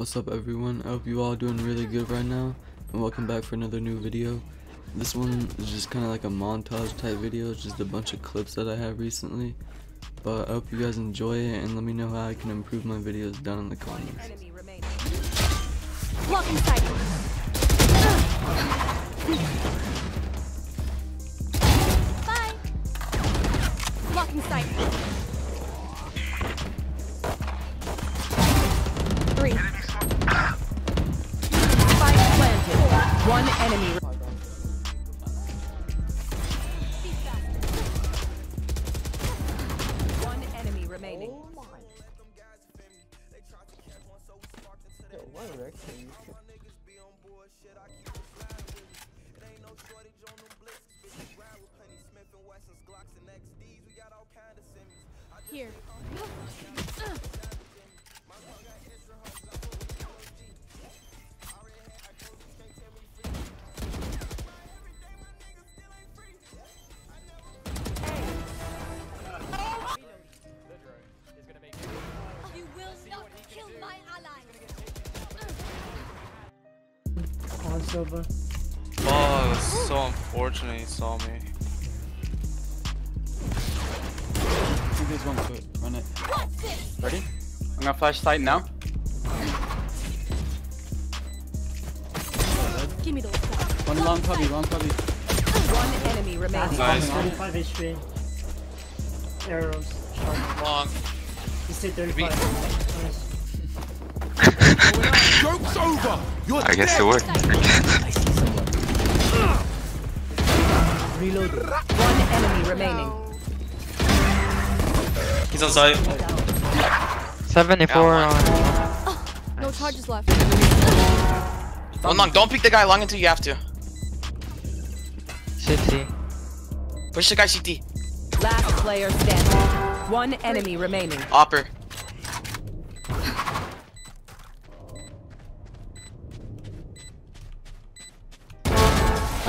What's up everyone? I hope you all doing really good right now and welcome back for another new video. This one is just kind of like a montage type video, just a bunch of clips that I have recently. But I hope you guys enjoy it and let me know how I can improve my videos down in the comments. One enemy. One enemy remaining. Here. On silver. Oh, it's so unfortunate he saw me. Two guys one foot, run it. What's this? Ready? I'm gonna flash sight now. Give me those. One long cubby, long cubby. One enemy remaining. Nice. 35 HP. Arrows. Long. He stayed 35. Beat. Nice. I guess it worked. Reload. One enemy remaining. He's on site. 74 on. No charges left. One long. Don't pick the guy long until you have to. City. Push the guy CT. Last player standing. One enemy remaining. Opper.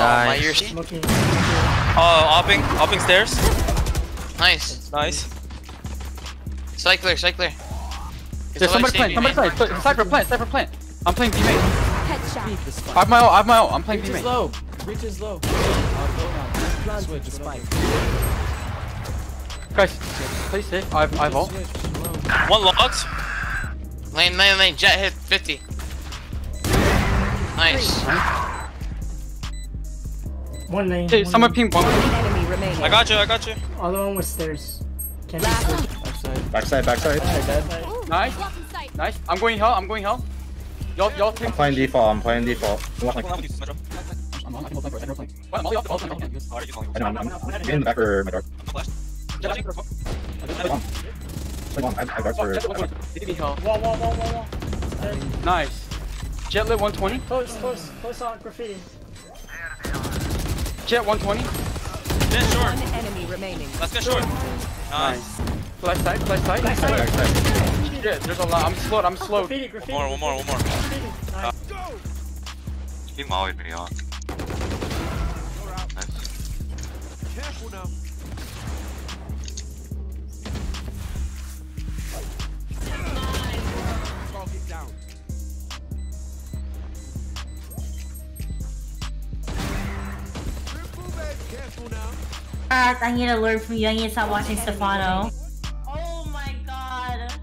Nice. Oh, ears. Looking. Oh, hopping. Hopping stairs. Nice. Nice. Cycler, cycler. There's somebody plant, somebody plant. Cypher plant, cypher plant. I'm playing B main. Headshot. I have my ult, I have my ult. I'm playing B Reach is main. low, reach is low. Switch, spike. Guys, play safe. I have, I have ult. One locked. Lane, lane, lane. Jett hit 50. Nice. One lane. Hey, one someone ping one. I got you, I got you. Other one was stairs. Can't be Last stairs. Backside. Backside, backside. Nice, nice. I'm going hell, I'm going hell. Y'all, y'all take. I'm playing default, I'm playing default. I'm on, I can hold that for everyone. What? I'm all y'all- all y'all- I know, I'm, I'm, I'm in the back for my dark. Play one, I, I dark for. Baby hell. Wall, wall, wall, wall, wall. Nice. Jett lit 120. Close, close, close on graffiti. Jett 120. Then short. One enemy remaining. Let's get short. Nice. Flash side, flash side. Backside. Backside. Shit, there's a lot. I'm slowed, I'm slowed. Graffiti, graffiti. One more, one more, one more. Graffiti. Nice. Keep always me on. Guys, I need to learn from you. I need to stop watching Stefano. Oh my god.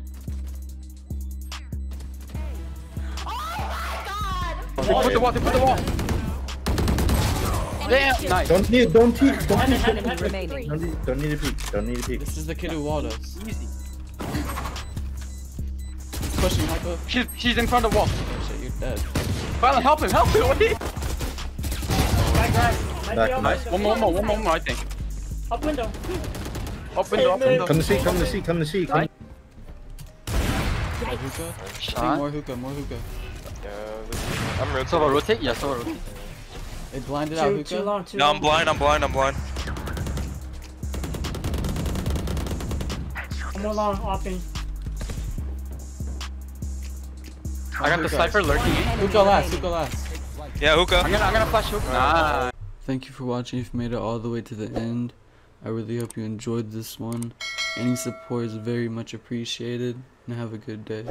Oh my god. They put the wall, they put the wall. Damn, nice. Don't need, don't teach, don't One teach. enemy remaining. Don't need, don't need to peek, don't need to peek. This is the kid who walled us. Easy. Pushing hyper. She's, she's in front of the wall. Oh shit, you're dead. Violet, help him, help him. Wait. Back, guys. Might Back be on on Nice. One more, one more, one more, one more, I think. Up window. Up window, up window. Come to see, come to see, come to see. Come. Right. More hookah? I think Shot. more hookah, more hookah. I'm rotating. Silver rotate? Yeah, silver rotate. It blinded out Too, too hookah. long, too No, long. I'm blind, I'm blind, I'm blind. One more long, opping. I got the sniper lurking in. Hookah last, hookah last. Yeah, hookah. I'm gonna, I'm gonna flash hook. Nah. Thank you for watching if you made it all the way to the end. I really hope you enjoyed this one. Any support is very much appreciated, and have a good day.